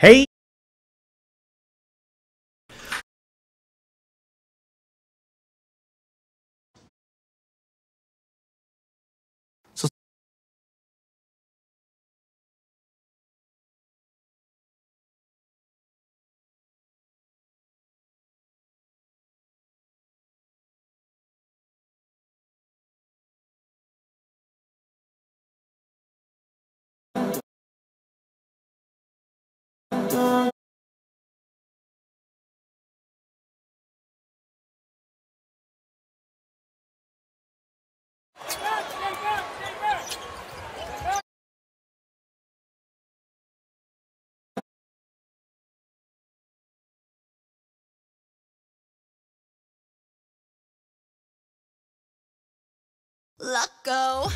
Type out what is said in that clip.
Hey Let go.